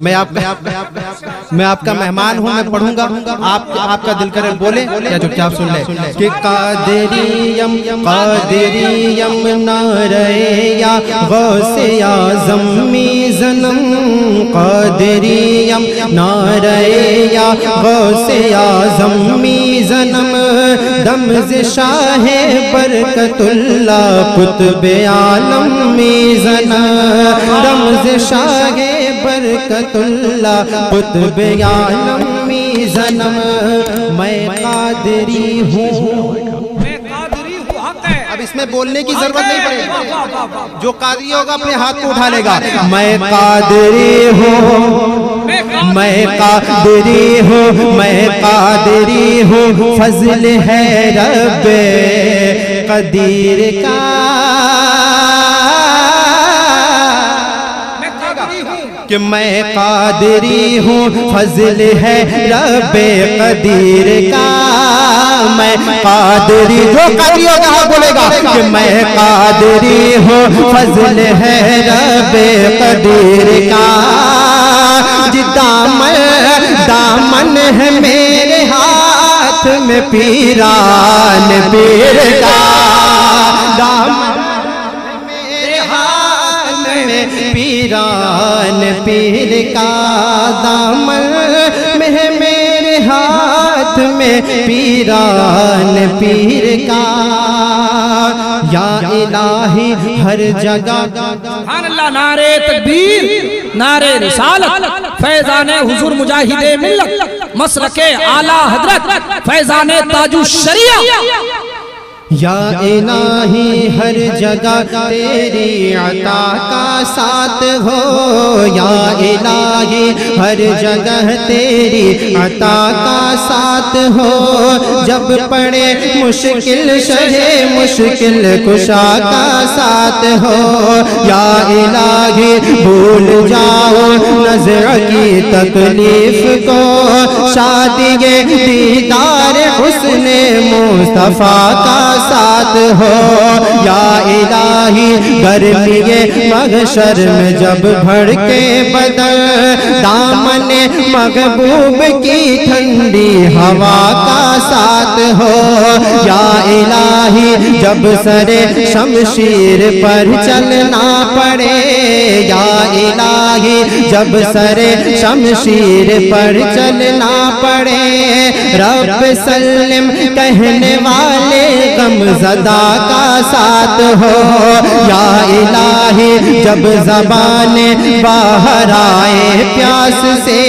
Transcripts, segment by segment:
میں آپ میں آپ کا مہمان ہوں، میں پڑھوں گا۔ آپ آپ کا دل کرے بولے یا جو کیا سن لے کہ قادریم قادریم ناریا غوث اعظم میزنم۔ قادریم ناریا غوث اعظم میزنم۔ دمز شاہ برکت اللہ، قطب عالم میزنم۔ دمز شاہ برکت اللہ قطب عالم میں قادری ہوں۔ میں قادری ہوں حق ہے۔ اب اس میں بولنے کی ضرورت نہیں پڑے۔ جو قادری ہوگا اپنے ہاتھ کو اٹھا لے گا۔ میں قادری ہوں۔ میں قادری ہوں۔ میں قادری ہوں۔ فضل ہے رب قدیر کا۔ کہ میں قادری ہوں، فضل ہے رب قدیر کا۔ میں قادری جو قادری ہوگا بولے گا کہ میں قادری ہوں، فضل ہے رب قدیر کا۔ جی دامن دامن ہے میرے ہاتھ میں، پیران پیر کا۔ دامن پیران پیر کا دامن میں ہے میرے ہاتھ میں پیران پیر کا۔ یا الہی ہر جگہ۔ سبحان اللہ نعرے تکبیر نعرے رسالت، فیضان حضور مجاہد ملت مسلک اعلی حضرت، فیضان تاج الشریعہ۔ یا الہی ہر جگہ تیری عطا کا ساتھ ہو۔ یا الہی ہر جگہ تیری عطا کا ساتھ ہو۔ جب پڑے مشکل شہ مشکل کشا کا ساتھ ہو۔ یا الہی بھول جاؤ۔ نظر کی تکلیف کو۔ شادی دیدار حسن مصطفیٰ کا ساتھ ہو۔ یا الہی گرمی مغشر میں جب بھڑ کے بدر، دامن مغبوب کی ٹھنڈی ہوا کا ساتھ ہو۔ یا الہی، جب سر شمشیر پر چلنا پڑے۔ یا الہی جب سر شمشیر پر چلنا پڑے رب سلم کہنے والے غم زدہ کا ساتھ ہو۔ یا الہی جب زبان باہر آئے پیاس سے۔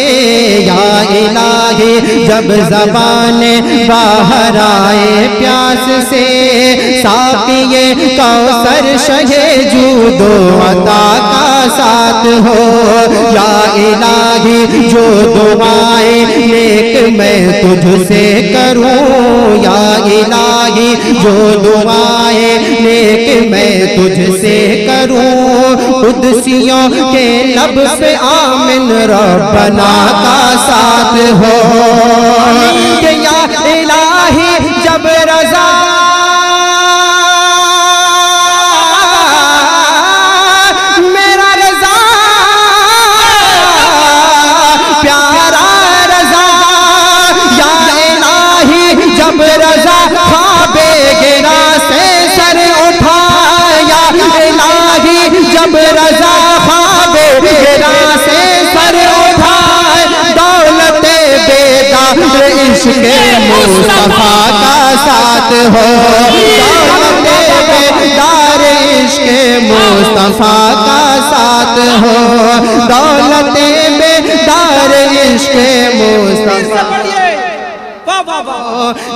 یا الہی جب زبان باہر آئے پیاس سے۔ ساقیے کوثر شہ جود و عطا کا ساتھ ہو۔ یا الہی جو دعائیں نیک میں تجھ سے کروں، یا الہی جو دعائیں نیک میں تجھ سے کروں، قدسیوں کے لب سے آمن ربنا کا ساتھ ہو۔ جب رضا خواب گرا سے سر اٹھایا دولت بیدار عشق مصطفیٰ کا ساتھ ہو۔ دولت بیدار عشق مصطفیٰ کا ساتھ ہو۔ دولت بیدار عشق مصطفیٰ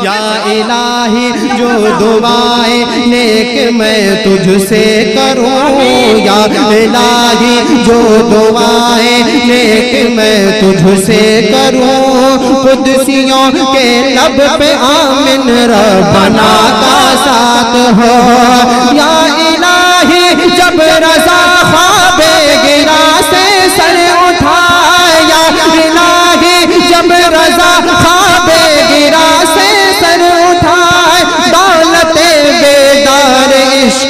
یا الہی جو دعائیں نیک میں تجھ سے کروں، یا الہی جو دعائیں نیک میں تجھ سے کروں، قدسیوں کے لب پہ آمن ربنا کا ساتھ ہو۔ یا الہی جب رضا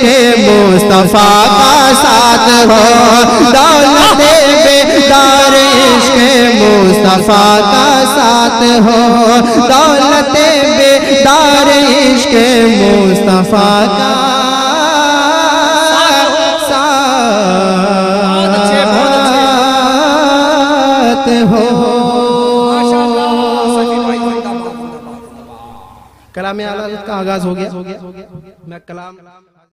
عشق مصطفیٰ کا ساتھ ہو۔ دولت بیدار عشق مصطفیٰ کا ساتھ ہو۔ دولت بیدار عشق مصطفیٰ کا۔ ساتھ ہو۔ کلام کا آغاز ہو گیا۔ میں کلام